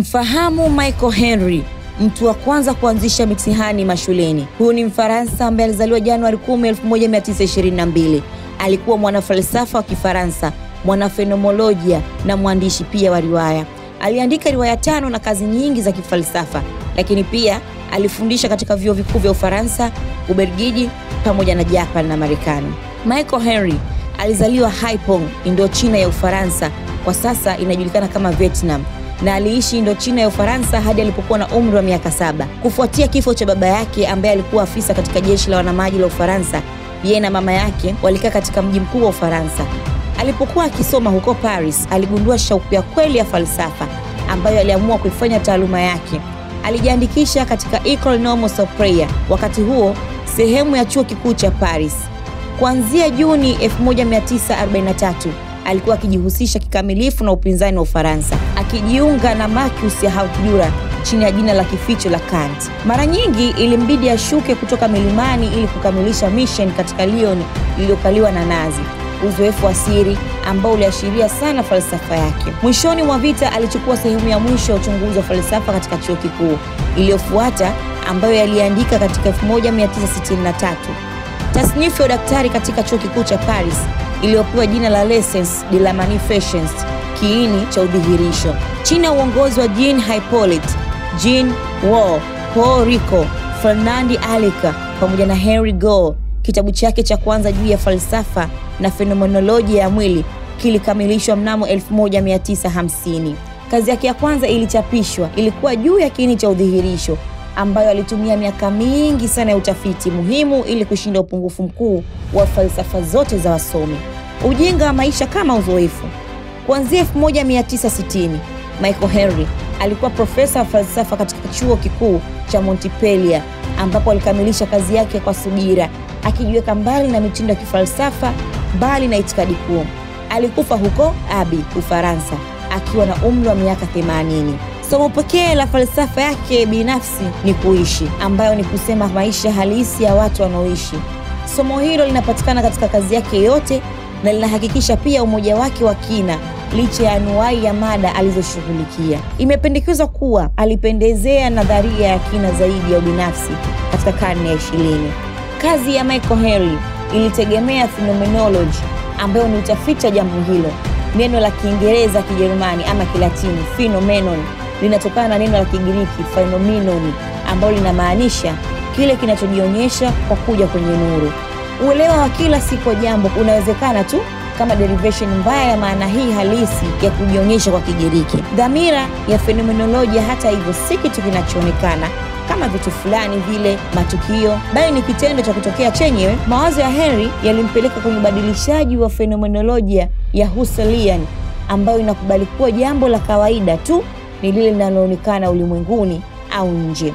Mfahamu Michael Henry, mtu wa kwanza kuanzisha mitihani mashuleni. Huyu ni Mfaransa ambaye alizaliwa Januari 10, 1922. Alikuwa mwanafalsafa wa Kifaransa, mwanafenomolojia na mwandishi pia wa riwaya. Aliandika riwaya tano na kazi nyingi za kifalsafa, lakini pia alifundisha katika vyuo vikuu vya Ufaransa, Ubelgiji pamoja na Japan na Marekani. Michael Henry alizaliwa Haiphong, Indochina ya Ufaransa, kwa sasa inajulikana kama Vietnam na aliishi Indochina ya Ufaransa hadi alipokuwa na umri wa miaka saba. Kufuatia kifo cha baba yake ambaye alikuwa afisa katika jeshi la wanamaji la Ufaransa, yeye na mama yake walikaa katika mji mkuu wa Ufaransa. Alipokuwa akisoma huko Paris, aligundua shauku ya kweli ya falsafa ambayo aliamua kuifanya taaluma yake. Alijiandikisha katika Ecole Normale Supérieure, wakati huo sehemu ya chuo kikuu cha Paris. Kuanzia Juni 1943 alikuwa akijihusisha kikamilifu na upinzani wa Ufaransa, akijiunga na Marcus ya Hautjura chini ya jina la kificho la Kant. Mara nyingi ilimbidi ashuke kutoka milimani ili kukamilisha mission katika Lyon iliyokaliwa na Nazi, uzoefu wa siri ambao uliashiria sana falsafa yake. Mwishoni mwa vita alichukua sehemu ya mwisho ya uchunguzi wa falsafa katika chuo kikuu iliyofuata, ambayo yaliandika katika 1963 tasnifu ya udaktari katika chuo kikuu cha Paris iliyopewa jina la Licence de la Manifestations, kiini cha udhihirisho, chini ya uongozi wa Jean Hippolyte, Jean Wall, Paul Rico, Fernand Alica pamoja na Henry Gore. Kitabu chake cha kwanza juu ya falsafa na fenomenolojia ya mwili kilikamilishwa mnamo 1950. Kazi yake ya kwanza ilichapishwa, ilikuwa juu ya kiini cha udhihirisho ambayo alitumia miaka mingi sana ya utafiti muhimu ili kushinda upungufu mkuu wa falsafa zote za wasomi: ujinga wa maisha kama uzoefu. Kuanzia 1960 Michael Henry alikuwa profesa wa falsafa katika chuo kikuu cha Montpellier, ambapo alikamilisha kazi yake kwa subira, akijiweka mbali na mitindo ya kifalsafa, mbali na itikadi kuu. Alikufa huko Abi, Ufaransa, akiwa na umri wa miaka 80. Somo pekee la falsafa yake binafsi ni kuishi, ambayo ni kusema maisha halisi ya watu wanaoishi. Somo hilo linapatikana katika kazi yake yote na linahakikisha pia umoja wake wa kina licha ya anuai ya mada alizoshughulikia. Imependekezwa kuwa alipendezea nadharia ya kina zaidi ya ubinafsi katika karne ya ishirini. Kazi ya Michael Henry ilitegemea phenomenology, ambayo ni utafiti wa jambo hilo. Neno la Kiingereza, Kijerumani ama Kilatini phenomenon linatokana na neno la Kigiriki phenomenon, ambalo linamaanisha kile kinachojionyesha kwa kuja kwenye nuru. Uelewa wa kila siku wa jambo unawezekana tu kama derivation mbaya ya maana hii halisi ya kujionyesha kwa Kigiriki. Dhamira ya fenomenolojia, hata hivyo, si kitu kinachoonekana kama vitu fulani vile matukio, bali ni kitendo cha kutokea chenyewe. Mawazo ya Henry yalimpeleka kwenye ubadilishaji wa fenomenolojia ya Husserlian, ambayo inakubali kuwa jambo la kawaida tu ni lile linaloonekana ulimwenguni au nje.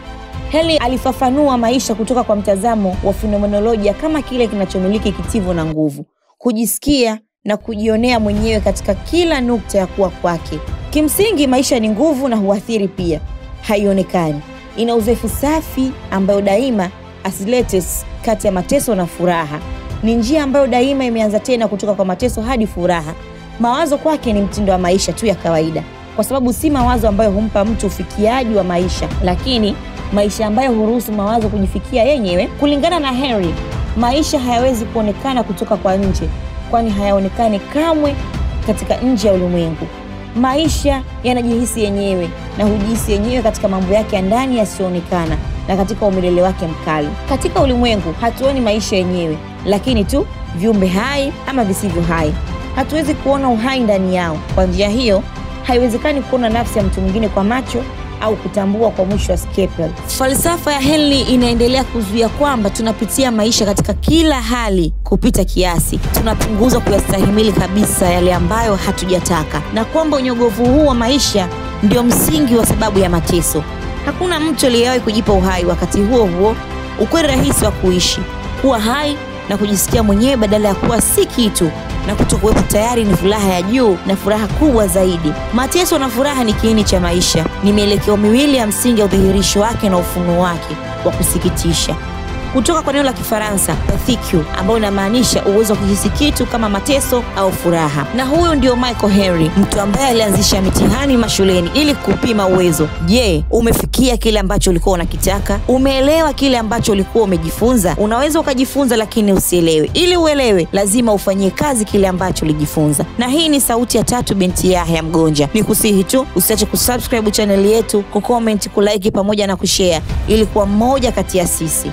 Heli alifafanua maisha kutoka kwa mtazamo wa fenomenolojia kama kile kinachomiliki kitivo na nguvu, kujisikia na kujionea mwenyewe katika kila nukta ya kuwa kwake. Kimsingi, maisha ni nguvu na huathiri pia, haionekani. Ina uzoefu safi ambayo daima oscillates kati ya mateso na furaha. Ni njia ambayo daima imeanza tena kutoka kwa mateso hadi furaha. Mawazo kwake ni mtindo wa maisha tu ya kawaida, kwa sababu si mawazo ambayo humpa mtu ufikiaji wa maisha, lakini maisha ambayo huruhusu mawazo kujifikia yenyewe. Kulingana na Henry, maisha hayawezi kuonekana kutoka kwa nje, kwani hayaonekani kamwe katika nje ya ulimwengu. Maisha yanajihisi yenyewe na hujihisi yenyewe katika mambo yake ya ndani yasiyoonekana na katika umilele wake mkali. Katika ulimwengu hatuoni maisha yenyewe, lakini tu viumbe hai ama visivyo hai. Hatuwezi kuona uhai ndani yao. Kwa njia hiyo, haiwezekani kuona nafsi ya mtu mwingine kwa macho au kutambua kwa mwisho wa scalpel. Falsafa ya Henry inaendelea kuzuia kwamba tunapitia maisha katika kila hali kupita kiasi, tunapunguza kuyastahimili kabisa yale ambayo hatujataka, na kwamba unyogovu huu wa maisha ndio msingi wa sababu ya mateso. Hakuna mtu aliyewahi kujipa uhai. Wakati huo huo, ukweli rahisi wa kuishi, kuwa hai na kujisikia mwenyewe badala ya kuwa si kitu na kutokuwepo tayari ni furaha ya juu na furaha kubwa zaidi. Mateso na furaha ni kiini cha maisha, ni mielekeo miwili ya msingi ya udhihirisho wake na ufunuo wake wa kusikitisha. Kutoka kwa neno la Kifaransa pathique, ambayo inamaanisha uwezo wa kuhisi kitu kama mateso au furaha. Na huyu ndio Michael Henry, mtu ambaye alianzisha mitihani mashuleni ili kupima uwezo. Je, umefikia kile ambacho ulikuwa unakitaka? Umeelewa kile ambacho ulikuwa umejifunza? Unaweza ukajifunza lakini usielewe. Ili uelewe, lazima ufanyie kazi kile ambacho ulijifunza. Na hii ni Sauti ya Tatu binti Yahya Mgonja. Ni kusihi tu usiache kusubscribe chaneli yetu, kucomment, kulike pamoja na kushare ili kuwa mmoja kati ya sisi.